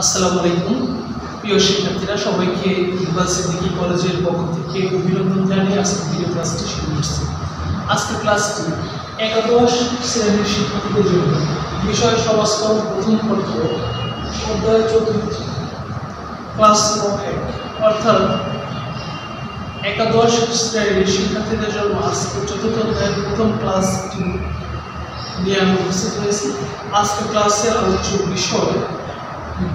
আসসালামু আলাইকুম। প্রিয় শিক্ষার্থীরা, সবাইকে ইকবাল সিদ্দিকী কলেজের পক্ষ থেকে অভিনন্দন জানিয়ে আজকে ভিডিও ক্লাসটি শুরু করছি। আজকের ক্লাসটি একাদশ শ্রেণির শিক্ষার্থীদের জন্য বিষয় সমাজকরণ প্রথম পত্র অধ্যায় চতুর্থ ক্লাস অর্থাৎ একাদশ শ্রেণির শিক্ষার্থীদের জন্য আজকে চতুর্থ অধ্যায়ের প্রথম ক্লাসটি নিয়ে আমি উপস্থিত হয়েছি। আজকে ক্লাসের আলোচ্য বিষয়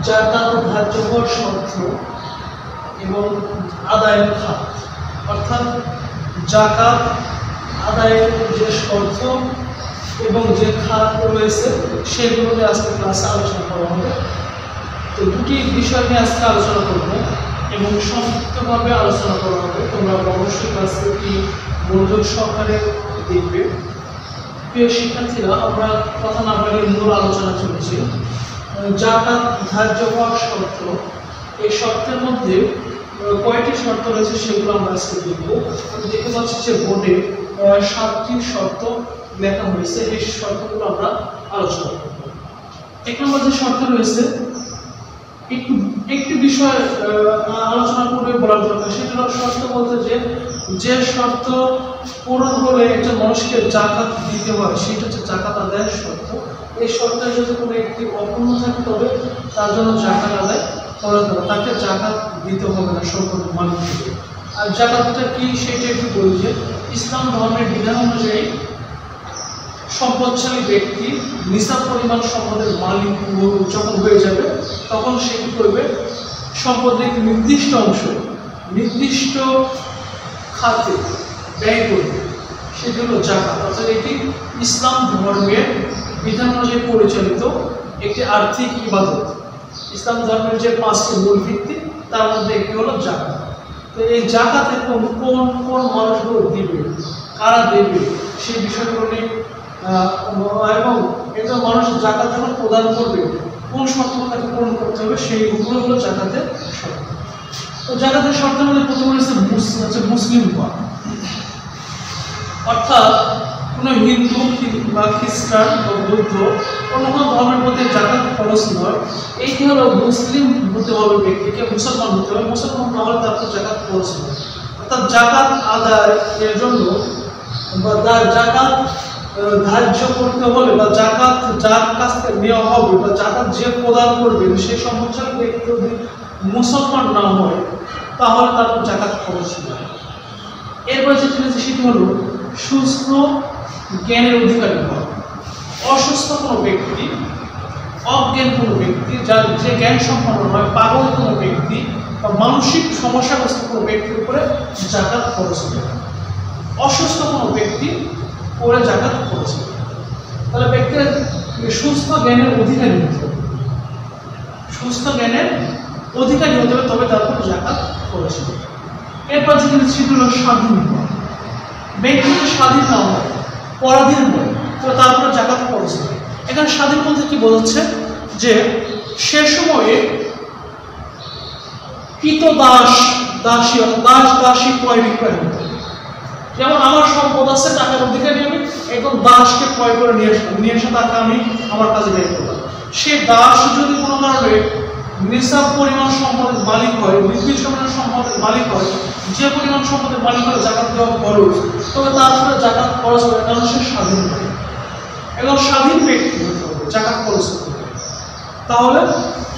জাকাত ধার্য শর্ত এবং আদায়ের খাত। অর্থাৎ জাকাত, আদায়ের যে শর্ত এবং যে খাত রয়েছে, সেগুলো নিয়ে আজকে ক্লাসে আলোচনা করা হবে। তো দুটি বিষয় নিয়ে আজকে আলোচনা করব এবং সংক্ষিপ্তভাবে আলোচনা করা হবে। তোমরা অবশ্যই ক্লাসটি মনোযোগ সহকারে দেখবে। প্রিয় শিক্ষার্থীরা, আমরা কথা না বলে মূল আলোচনা চলেছি। জাকাত ধার্য হওয়ার শর্ত? এই শর্তের মধ্যে কয়টি শর্ত রয়েছে সেগুলো আমরা আজকে দেখব। দেখতে পাচ্ছি যে বোর্ডে সাতটি শর্ত লেখা হয়েছে। এই শর্তগুলো আমরা আলোচনা করব। এক নম্বর যে শর্ত রয়েছে, একটু, একটি বিষয় আলোচনা করে বলার দরকার সেটা হলো শর্ত বলতে যে যে শর্ত পূরণ হলে একটা মানুষকে জাকাত দিতে হয়, সেটা হচ্ছে জাকাত আদায়ের শর্ত। এই শর্তের যদি কোনো একটি অপূর্ণ থাকে, তবে তার জন্য জাকাত আদায় করা যাবে। তাকে জাকাত দিতে হবে না সম্পূর্ণ থেকে আর জাকাতটা কি সেটা একটু বলি যে, ইসলাম ধর্মের বিধান অনুযায়ী সম্পদশালী ব্যক্তি নিসাব পরিমাণ সম্পদের মালিক যখন হয়ে যাবে, তখন সে কি করবে? সম্পদের একটি নির্দিষ্ট অংশ, নির্দিষ্ট খাতে ব্যয় করবে। সেটি হলো জাকাত। অর্থাৎ এটি ইসলাম ধর্মের বিধান অনুযায়ী পরিচালিত একটি আর্থিক ইবাদত। ইসলাম ধর্মের যে পাঁচটি মূল ভিত্তি, তার মধ্যে একটি হলো জাকাত। তো এই জাকাত এখন কোন কোন মানুষগুলো দিবে, কারা দেবে সেই বিষয়গুলো এবং একজন মানুষ জাকাত যখন প্রদান করবে, কোন শর্তগুলো তাকে পূরণ করতে হবে সেইগুলো হলো জাকাতের শর্ত। তো জাকাতের শর্তের মধ্যে প্রথম রয়েছে মুস- হচ্ছে মুসলিম হওয়া অর্থাৎ কোনো হিন্দু বা খ্রিস্টান বা বৌদ্ধ অন্য কোনো ধর্মের মধ্যে জাকাত খরচ নয়। এইটি হলো? মুসলিম হতে হবে ব্যক্তিকে, মুসলমান হতে হবে। মুসলমান না হলে তার তো জাকাত খরচ নয় অর্থাৎ জাকাত আদায়ের জন্য বা দা- জাকাত ধার্য করতে হলে বা জাকাত যার কাছ থেকে নেওয়া হবে বা জাকাত যে প্রদান করবে সেই সম্পদশালী ব্যক্তি যদি মুসলমান না হয়, তাহলে তার জাকাত খরচ নয় এরপর রয়েছে সেটি হলো সুস্থ জ্ঞানের অধিকারী হওয়া অসুস্থ কোনো ব্যক্তি, অজ্ঞান কোনো ব্যক্তি, যার যে জ্ঞান সম্পন্ন নয়, পাগল কোনো ব্যক্তি বা মানসিক সমস্যাগ্রস্ত কোনো ব্যক্তির উপরে জাকাত খরচ হবে অসুস্থ কোনো ব্যক্তি করে জাকাত খরচ হবে তাহলে ব্যক্তির সুস্থ জ্ঞানের অধিকারী হতে হবে। সুস্থ জ্ঞানের অধিকারী হতে হবে, তবে তার উপর জাকাত খরচ হবে এরপর যে সেটি হলো স্বাধীন ব্যক্তি স্বাধীন না হয় পরাধীন হয় তো তারপরে জাকাত খরচ হবে এখানে স্বাধীন বলতে কি বোঝাচ্ছে? যে সে সময়ে কৃত দাস দাসী দাস দাসী ক্রয় বিক্রয় যেমন আমার সম্পদ আছে টাকার অধিকারী আমি একদম দাসকে ক্রয় করে নিয়ে আসব। নিয়ে এসে তাকে আমি আমার কাছে ব্যয় করলাম সে দাস যদি কোনো কারণে নিসাব পরিমাণ সম্পদের মালিক হয় নির্দিষ্ট পরিমাণ সম্পদের মালিক হয়, যে পরিমাণ সম্পদের মালিক হয়, জাকাত দেওয়া খরচ তবে তারপরে জাকাত খরচ হবে কারণ সে স্বাধীন হয়। এবং স্বাধীন ব্যক্তি হতে হবে, জাকাত খরচ করতে তাহলে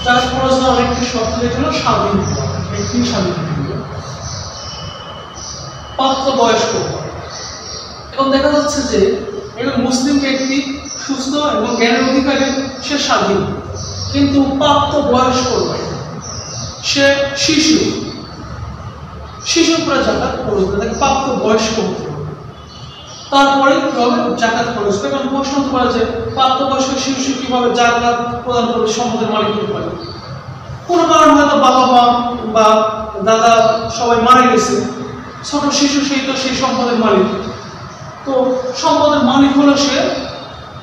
জাকাত খরচ হওয়ার একটি শর্ত হলো স্বাধীন ব্যক্তি স্বাধীন প্রাপ্ত বয়স্ক এবং দেখা যাচ্ছে যে একজন মুসলিম ব্যক্তি সুস্থ এবং জ্ঞানের অধিকারী, সে স্বাধীন। কিন্তু প্রাপ্ত বয়স্ক নয়। সে শিশু। শিশু উপরে জাকাত খরচ হবে তাকে প্রাপ্ত বয়স্ক হতে তারপরে কি হবে জাকাত খরচ হবে এবং প্রশ্ন হতে পারে যে প্রাপ্ত বয়স্ক শিশু কীভাবে জাকাত প্রদান করবে সম্পদের মালিক হতে পারে? কোনো কারণ হয়তো বাবা মা বা দাদা সবাই মারা গেছে। ছোট শিশু সেই তো সেই সম্পদের মালিক। তো সম্পদের মালিক হলো সে,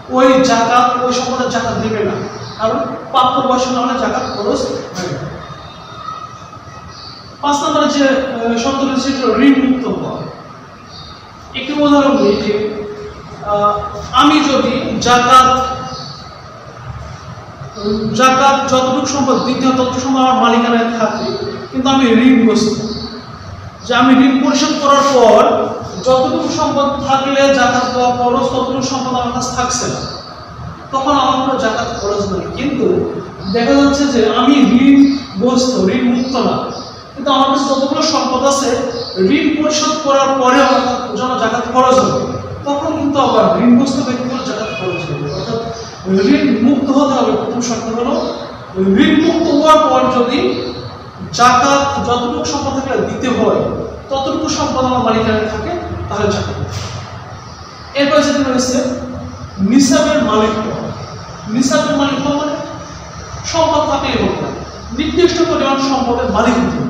ওই জাকাত, ওই সম্পদের জাকাত দেবে না। কারণ প্রাপ্ত বয়স হলে জাকাত খরচ পাঁচ নম্বরে যে শর্ত রয়েছে সেটা হওয়া। একটি উদাহরণ দিই যে আমি যদি জাকাত জাকাত যতটুকু সম্পদ, দ্বিতীয় ততটুকু সম্পদ আমার মালিকানায় থাকে, কিন্তু আমি ঋণগ্রস্ত। যে আমি ঋণ পরিশোধ করার পর যতটুকু সম্পদ থাকলে জাকাত খরচ ততটুকু সম্পদ আমার কাছে থাকছে না। তখন আমার কোনো জাকাত খরচ নেই। কিন্তু দেখা যাচ্ছে যে আমি ঋণ ঋণগ্রস্ত ঋণ মুক্ত না। কিন্তু আমার কাছে যতগুলো সম্পদ আছে, ঋণ পরিশোধ করার পরে আমার যেন জাকাত খরচ হবে তখন কিন্তু আবার ঋণগ্রস্ত ব্যক্তিগুলো জাকাত খরচ হবে অর্থাৎ ঋণ মুক্ত হতে হবে। প্রথম শর্ত হলো ঋণ মুক্ত হওয়ার পর যদি জাকাত যতটুকু সম্পদ থাকলে দিতে হয়, ততটুকু সম্পদ আমার মালিকানায় থাকে, তাহলে জাকাত এরপর যেটা রয়েছে নিসাবের মালিক। নিসাবের মালিক মানে? সম্পদ হবে না নির্দিষ্ট পরিমাণ সম্পদের মালিক হতে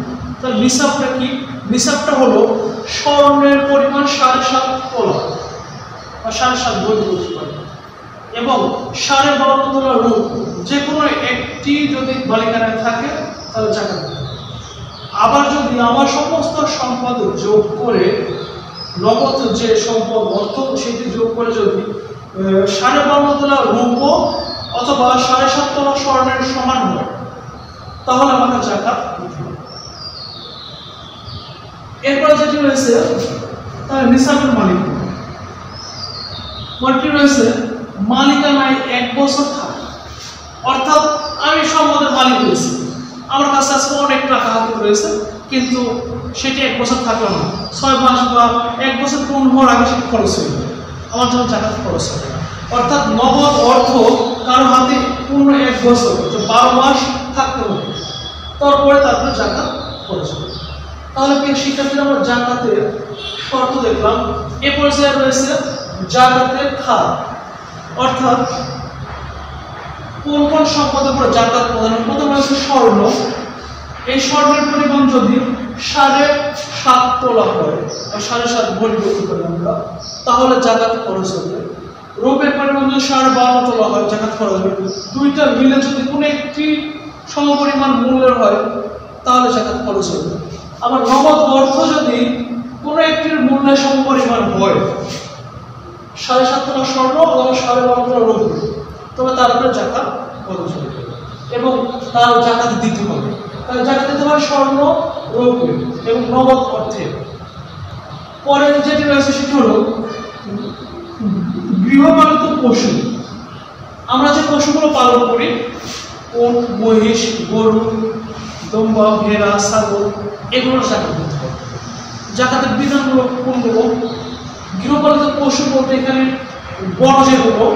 তাহলে নিসাবটা কি? নিসাবটা হলো স্বর্ণের পরিমাণ সাড়ে সাত তোলা বা সাড়ে সাত বই এবং সাড়ে বারো তোলা রূপ, যে কোনো একটি যদি মালিকানায় থাকে, তাহলে জাকাত আবার যদি আমার সমস্ত সম্পদ যোগ করে, নগদ যে সম্পদ, অর্থ, সেটি যোগ করে যদি সাড়ে বারো তোলা রূপ অথবা সাড়ে সাত তোলা স্বর্ণের সমান হয়। তাহলে আমাকে জাকাত এরপরে যেটি রয়েছে তার নিসাবের মালিক। পরটি রয়েছে মালিকানায় এক বছর থাকে। অর্থাৎ আমি সম্পদের মালিক হয়েছি। আমার কাছে আজকে অনেক টাকা হাতে রয়েছে, কিন্তু সেটি এক বছর থাকল না। ছয় মাস বা এক বছর হওয়ার আগে সেটি খরচ হয়ে আমার জন্য জাকাত খরচ হবে অর্থাৎ নগদ অর্থ কারও হাতে পূর্ণ এক বছর অর্থাৎ বারো মাস থাকতে হবে। তারপরে তারপরে জাকাত খরচ হবে। তাহলে শিক্ষার্থীরা, আমরা জাকাতের শর্ত দেখলাম। এ পর্যায়ে রয়েছে জাকাতের খাত। অর্থাৎ কোন কোন সম্পদের উপরে জাকাত প্রদান প্রথম রয়েছে স্বর্ণ। এই স্বর্ণের পরিমাণ যদি সাড়ে সাত তোলা হয় সাড়ে সাত ভরি বলতে পারি আমরা, তাহলে জাকাত খরচ হবে। রূপের পরিমাণ যদি সাড়ে বারো তোলা হয়, জাকাত খরচ হবে। দুইটা মিলে যদি কোনো একটি সমপরিমাণ মূল্যের হয়, তাহলে জাকাত খরচ হবে। আবার নগদ অর্থ যদি কোনো একটির মূল্যের সমপরিমাণ হয়, সাড়ে সাত তোলা স্বর্ণ অথবা সাড়ে বারো তোলা রূপ তবে তার উপরে জাকাত খরচ হবে। এবং তার জাকাত দিতে হবে। তাহলে জাকাত দিতে হবে স্বর্ণ রৌপ্য এবং নগদ অর্থে। পরে যেটি রয়েছে সেটি হলো গৃহপালিত পশু। আমরা যে পশুগুলো পালন করি, উট, মহিষ, গরু দম্বা ভেড়া, ছাগল, এগুলোর জাকাত জাকাতের বিধানগুলো কোনগুলো গৃহপালিত পশু বলতে এখানে বড় যেগুলো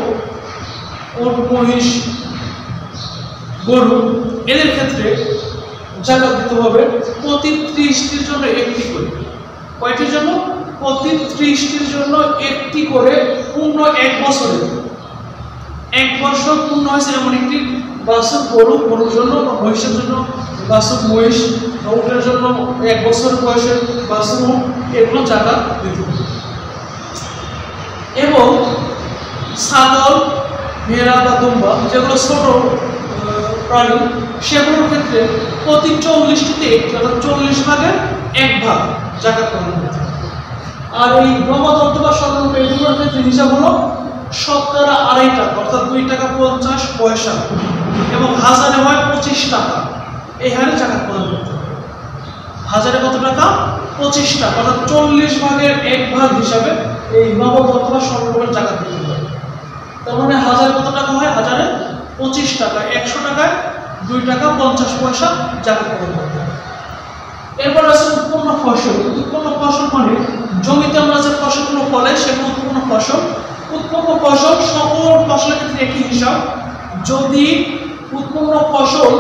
উট, মহিষ, গরু, এদের ক্ষেত্রে জাকাত দিতে হবে, প্রতি ত্রিশটির জন্য একটি করে। কয়টির জন্য? প্রতি ত্রিশটির জন্য একটি করে পূর্ণ এক বছরে। এক বছর পূর্ণ হয়েছে এমন একটি বাছুর গরু, গরুর জন্য বা মহিষের জন্য, বাছুর মহিষ উটের জন্য এক বছর বয়সের উট এগুলো জায়গা দিতে হবে। এবং ছাগল, ভেড়া বা দুম্বা, যেগুলো ছোট প্রাণী, সেগুলোর ক্ষেত্রে প্রতি চল্লিশটিতে একটি অর্থাৎ চল্লিশ ভাগের এক ভাগ জাকাত প্রদান। আর এই নবদন্ত বা স্বর্ণরূপ এগুলোর ক্ষেত্রে হিসাব হলো শতকরা আড়াই টাকা, অর্থাৎ দুই টাকা পঞ্চাশ পয়সা এবং হাজারে হয় পঁচিশ টাকা। এই হারে জাকাত প্রদান করতে হবে। হাজারে কত টাকা? পঁচিশ টাকা, অর্থাৎ চল্লিশ ভাগের এক ভাগ হিসাবে এই নগদ অথবা স্বর্ণরূপের জাকাত দিতে হবে। তার মানে হাজারে কত টাকা হয়? হাজারে পঁচিশ টাকা, একশো টাকায় দুই টাকা, পঞ্চাশ পয়সা জাকাত প্রদান করতে হবে এরপর আছে উৎপন্ন ফসল। উৎপন্ন ফসল মানে জমিতে আমরা যে ফসলগুলো ফলে, সেগুলো উৎপন্ন ফসল। উৎপন্ন ফসল সকল ফসলের ক্ষেত্রে একই হিসাব। যদি উৎপন্ন ফসল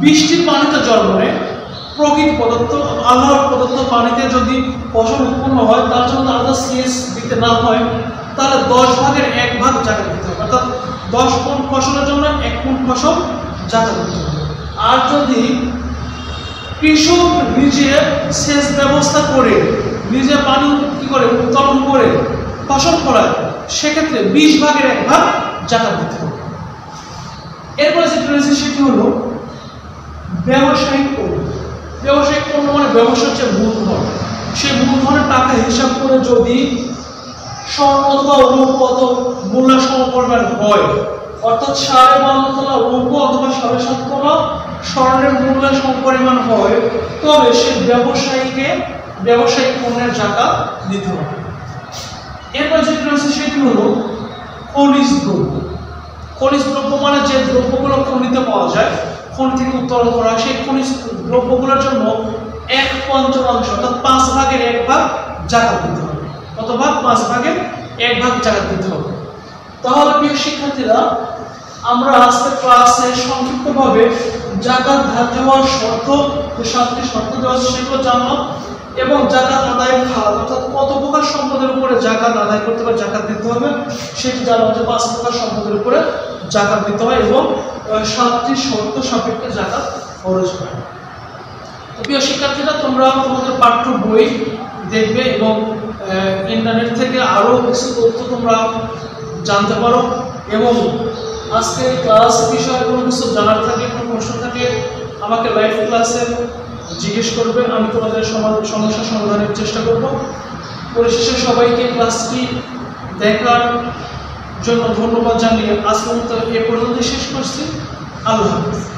বৃষ্টির পানিতে জন্মে প্রকৃত প্রদত্ত আল্লাহর প্রদত্ত পানিতে যদি ফসল উৎপন্ন হয়, তার জন্য আলাদা সিএস দিতে না হয়। তাহলে দশ ভাগের এক ভাগ জায়গা দিতে হবে। অর্থাৎ দশ কোন ফসলের জন্য এক কোন ফসল দিতে হবে। আর যদি কৃষক নিজে সেচ ব্যবস্থা করে, নিজে পানি কি করে উত্তোলন করে ফসল ফলায়, সেক্ষেত্রে বিশ ভাগের এক ভাগ জাকাত দিতে হবে। এরপরে যেটি রয়েছে সেটি হলো ব্যবসায়িক পণ্য। ব্যবসায়িক পণ্য মানে ব্যবসা হচ্ছে মূলধন, সেই মূলধনের টাকা হিসাব করে যদি স্বর্ণ অথবা রূপ অত মূল্য সমপরিমাণ হয়। অর্থাৎ সাড়ে বান্ন তোলা রৌপ্য অথবা সাড়ে সাত তোলা স্বর্ণের মূল্য সমপরিমাণ হয়, তবে সে ব্যবসায়ীকে ব্যবসায়িক পণ্যের জাকাত দিতে হবে। এরপর যেটি রয়েছে সেটি হলো খনিজ দ্রব্য। খনিজ দ্রব্য মানে যে দ্রব্যগুলো খনিতে পাওয়া যায়, খনি থেকে উত্তোলন করা সেই খনিজ দ্রব্যগুলোর জন্য এক পঞ্চমাংশ অর্থাৎ পাঁচ ভাগের এক ভাগ জাকাত দিতে হবে। অথবা পাঁচ ভাগের এক ভাগ জাকাত দিতে হবে। তাহলে প্রিয় শিক্ষার্থীরা, আমরা আজকে ক্লাসে সংক্ষিপ্তভাবে জাকাত ধার্য হওয়ার শর্ত, যে সাতটি শর্ত দেওয়া সেগুলো জানলাম এবং জাকাত আদায়ের খাত অর্থাৎ কত প্রকার সম্পদের উপরে জাকাত আদায় করতে হবে, জাকাত দিতে হবে, সেটি জানলাম যে পাঁচ প্রকার সম্পদের উপরে জাকাত দিতে হয় এবং সাতটি শর্ত সাপেক্ষে জাকাত খরচ হয়। প্রিয় শিক্ষার্থীরা, তোমরা তোমাদের পাঠ্য বই দেখবে এবং ইন্টারনেট থেকে আরও কিছু তথ্য তোমরা জানতে পারো এবং আজকে ক্লাস বিষয়ে কোনো কিছু জানার থাকলে কোনো প্রশ্ন থাকলে আমাকে লাইভ ক্লাসে জিজ্ঞেস করবে, আমি তোমাদের সমস্যা সমাধানের চেষ্টা করব। পরিশেষে সবাইকে ক্লাসটি দেখার জন্য ধন্যবাদ জানিয়ে আজ পর্যন্ত এ পর্যন্ত শেষ করছি। আল্লাহ হাফিজ।